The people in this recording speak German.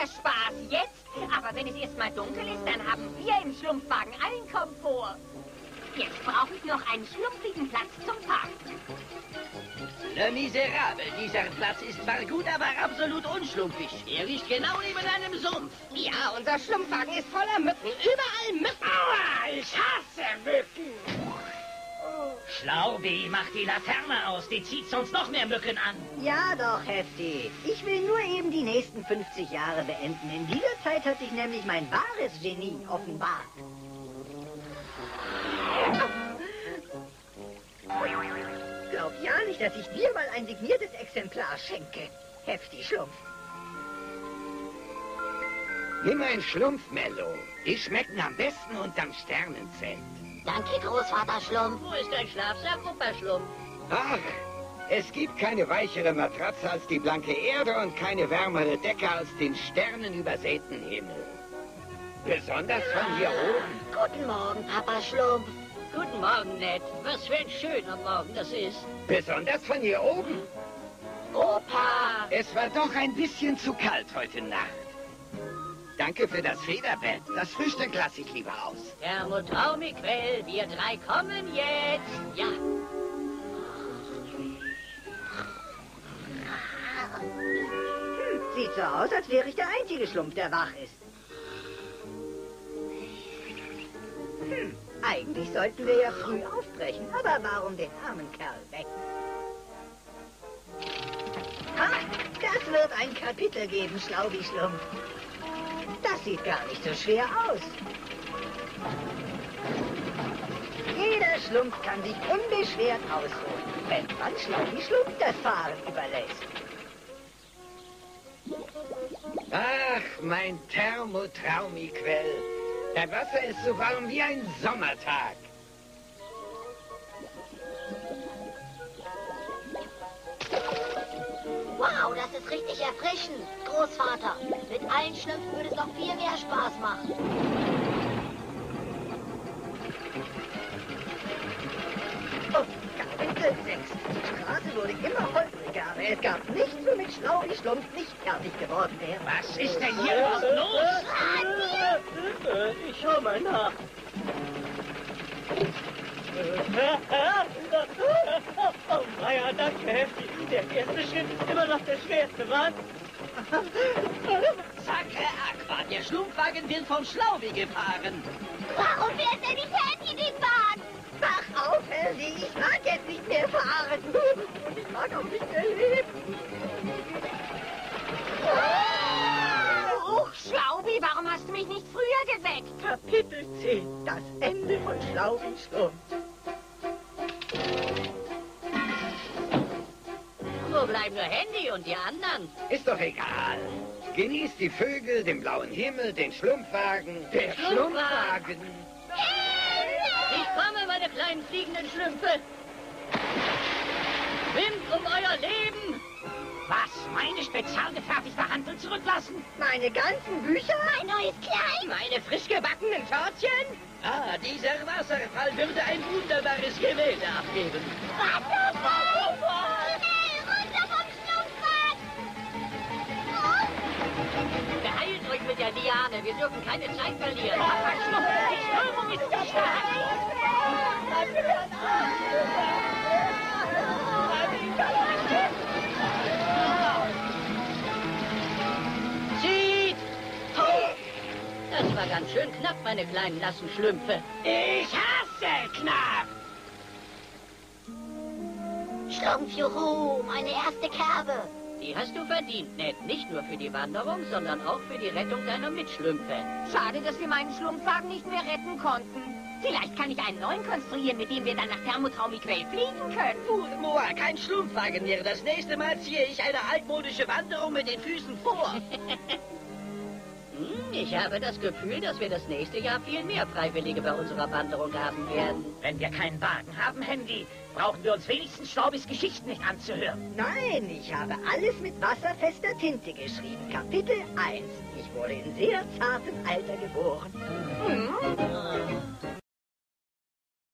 der Spaß jetzt. Aber wenn es erstmal dunkel ist, dann haben wir im Schlumpfwagen allen Komfort. Jetzt brauche ich noch einen schlumpfigen Platz zum Parken. Le Miserable. Dieser Platz ist zwar gut, aber absolut unschlumpfig. Er liegt genau neben einem Sumpf. Ja, unser Schlumpfwagen ist voller Mücken. Überall Mücken. Aua, ich hasse Mücken. Schlaubi, mach die Laterne aus. Die zieht sonst noch mehr Mücken an. Ja doch, Hefti. Ich will nur eben die nächsten 50 Jahre beenden. In dieser Zeit hat sich nämlich mein wahres Genie offenbart. Glaub ja nicht, dass ich dir mal ein signiertes Exemplar schenke. Hefti Schlumpf. Nimm ein Schlumpfmello. Die schmecken am besten unterm Sternenzelt. Danke, Großvater Schlumpf. Wo ist dein Schlafsack, Opa Schlumpf? Ach, es gibt keine weichere Matratze als die blanke Erde und keine wärmere Decke als den sternenübersäten Himmel. Besonders von hier oben. Guten Morgen, Papa Schlumpf. Guten Morgen, Ned. Was für ein schöner Morgen das ist. Besonders von hier oben. Opa. Es war doch ein bisschen zu kalt heute Nacht. Danke für das Federbett. Das Frühstück lasse ich lieber aus. Thermotraumiquell, wir drei kommen jetzt. Ja. Hm, sieht so aus, als wäre ich der einzige Schlumpf, der wach ist. Hm, eigentlich sollten wir ja früh aufbrechen, aber warum den armen Kerl wecken? Ah, das wird ein Kapitel geben, Schlaubi-Schlumpf. Das sieht gar nicht so schwer aus. Jeder Schlumpf kann sich unbeschwert ausruhen, wenn man Schlaubi-Schlumpf das Fahren überlässt. Ach, mein Thermotraumiquell. Das Wasser ist so warm wie ein Sommertag. Wow, das ist richtig erfrischend. Großvater, mit allen Schlümpfen würde es noch viel mehr Spaß machen. Oh, Kapitel 6. Die Straße wurde immer holpriger, aber es gab nichts, womit Schlaubi-Schlumpf nicht fertig geworden wäre. Was ist denn hier überhaupt los? Äh, Ich schau mal nach. Oh, Meier, danke, Hefti. Der erste Schritt ist immer noch der schwerste, was? Sacre Aqua, der Schlumpfwagen wird vom Schlaubi gefahren. Warum fährt er nicht Handy den Bahn? Mach auf, Elsie, ich mag jetzt nicht mehr fahren. Und ich mag auch nicht mehr leben. Oh, Schlaubi, warum hast du mich nicht früher geweckt? Kapitel 10. Das Ende von Schlaubi-Schlumpf. Wo bleiben nur Handy und die anderen? Ist doch egal. Genießt die Vögel, den blauen Himmel, den Schlumpfwagen. Der Schlumpfwagen. Ich komme, meine kleinen fliegenden Schlümpfe. Schwimmt um euer Leben. Was? Meine spezialgefertigte Handel zurücklassen? Meine ganzen Bücher? Mein neues Kleid. Meine frisch gebackenen Törtchen? Ah, dieser Wasserfall würde ein wunderbares Gemälde abgeben. Wasserfall! Der Liane. Wir dürfen keine Zeit verlieren. Papa Schlumpf, die Strömung ist zu stark. Zieht! Das war ganz schön knapp, meine kleinen nassen Schlümpfe. Ich hasse knapp. Schlumpf, juhu, meine erste Kerbe. Die hast du verdient, Ned. Nicht nur für die Wanderung, sondern auch für die Rettung deiner Mitschlümpfe. Schade, dass wir meinen Schlumpfwagen nicht mehr retten konnten. Vielleicht kann ich einen neuen konstruieren, mit dem wir dann nach Thermotraumiquell fliegen können. Gut, Moa, kein Schlumpfwagen mehr. Das nächste Mal ziehe ich eine altmodische Wanderung mit den Füßen vor. Ich habe das Gefühl, dass wir das nächste Jahr viel mehr Freiwillige bei unserer Wanderung haben werden. Wenn wir keinen Wagen haben, Handy, brauchen wir uns wenigstens Staubis Geschichten nicht anzuhören. Nein, ich habe alles mit wasserfester Tinte geschrieben. Kapitel 1. Ich wurde in sehr zartem Alter geboren. Ah.